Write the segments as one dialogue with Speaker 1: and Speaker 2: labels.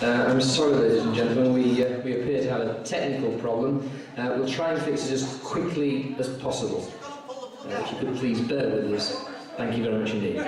Speaker 1: Uh, I'm sorry, ladies and gentlemen, we, uh, we appear to have a technical problem. Uh, we'll try and fix it as quickly as possible. Uh, if you could please bear with us. Thank you very much indeed.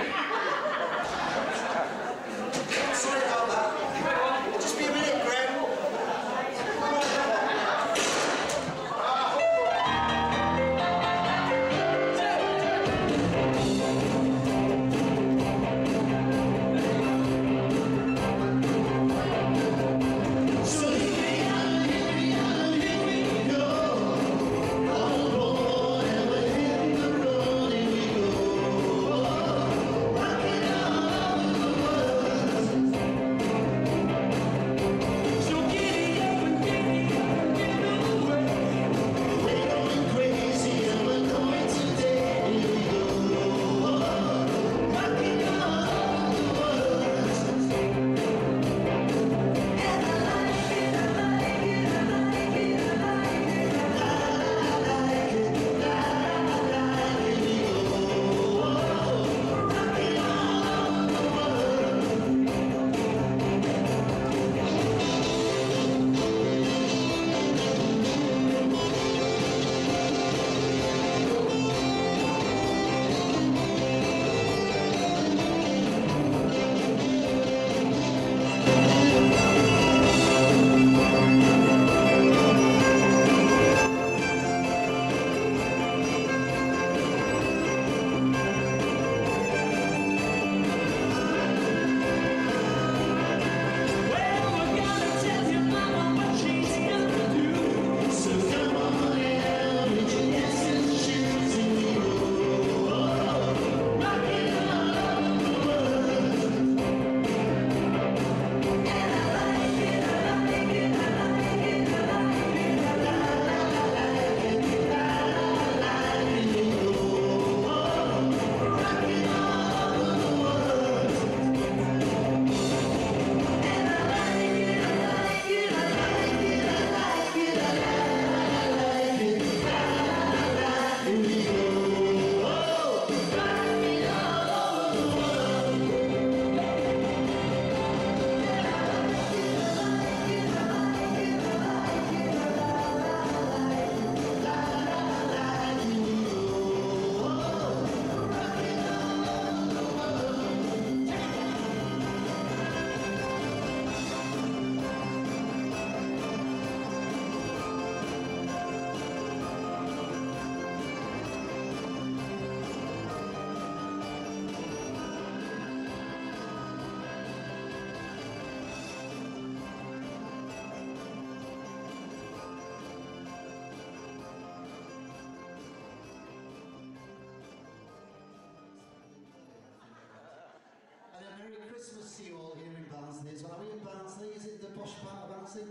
Speaker 2: Christmas to you all here in Barnsley as well. Are we in Barnsley? Is it the posh part of Barnsley?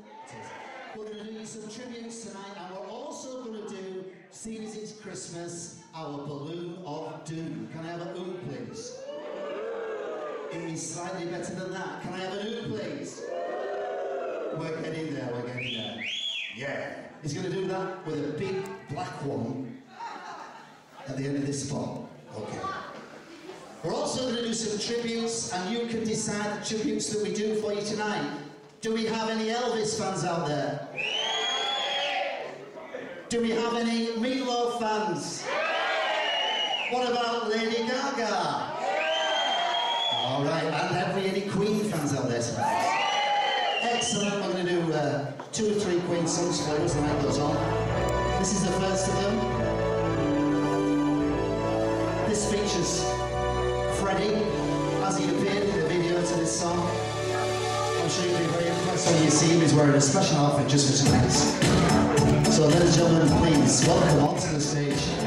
Speaker 2: We're going to do some tributes tonight and we're also going to do, seeing as it's Christmas, our Balloon of Doom. Can I have a oom please? It is slightly better than that. Can I have an oom please? We're getting there, we're getting there. Yeah. He's going to do that with a big black one at the end of this spot. Okay. We're also going to do some tributes, and you can decide the tributes that we do for you tonight. Do we have any Elvis fans out there? Do we have any Meatloaf fans? What about Lady Gaga? All right, and have we any Queen fans out there tonight? Excellent. I'm going to do uh, two or three Queen songs for you as the night goes on. This is the first of them. This features Freddie as he appeared in the video to this song. I'm sure you'll be very impressed when you see him. He's wearing a special outfit just for tonight. So, ladies and gentlemen, please welcome onto the stage.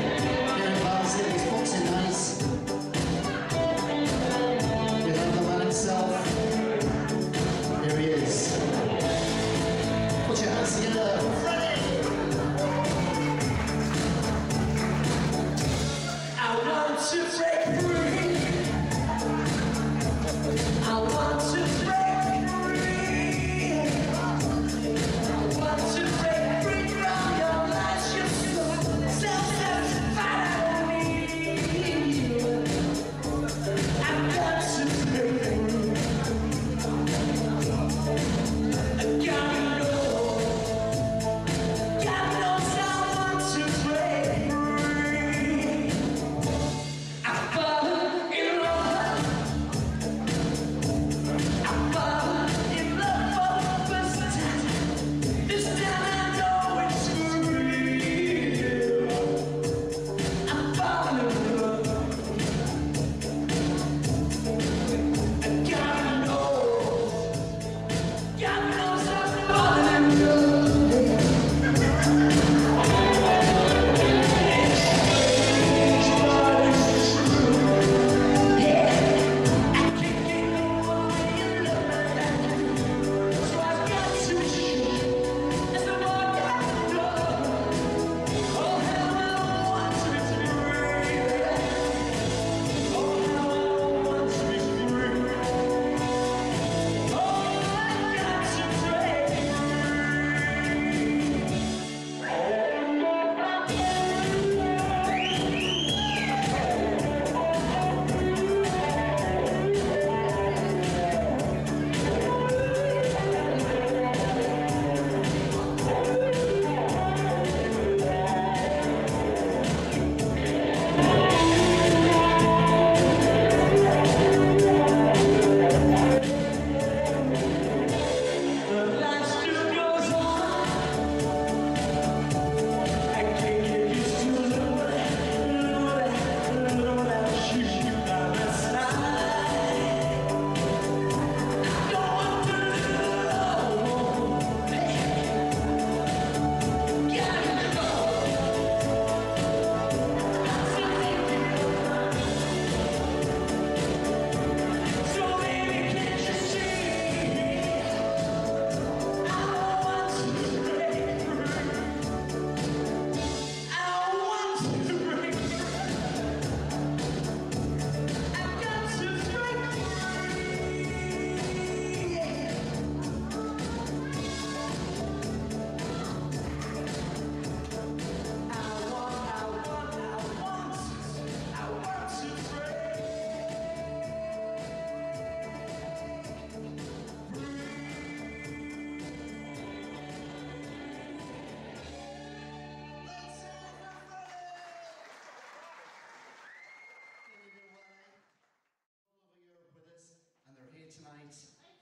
Speaker 2: tonight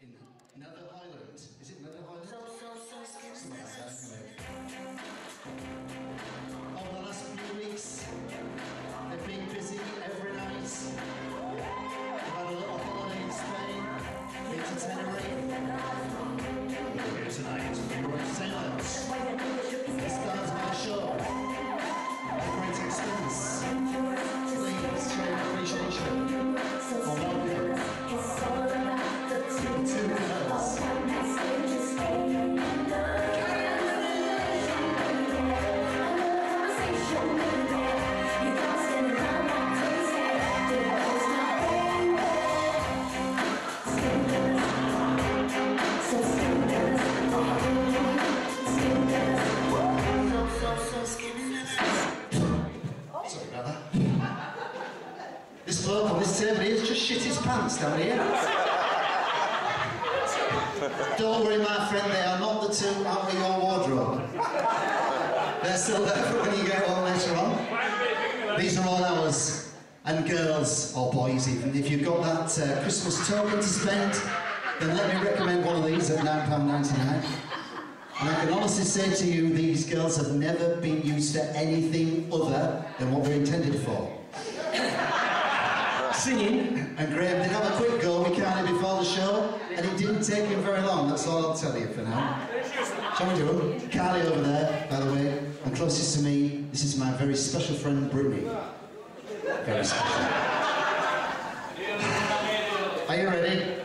Speaker 2: in another island. Is it another island?
Speaker 3: So, so, so,
Speaker 2: so, so, so, so, so, here's just shit his pants down here. Don't worry, my friend, they are not the two out of your wardrobe. They're still there for when you get home later on. These are all ours. And girls, or boys even, if you've got that uh, Christmas token to spend, then let me recommend one of these at £9.99. And I can honestly say to you, these girls have never been used to anything other than what they're intended for. Singing, and Graham did have a quick go with Carly before the show, and it didn't take him very long, that's all I'll tell you for now. Shall we do it? Carly over there, by the way, and closest to me, this is my very special friend Brittany. Very special. Are you ready?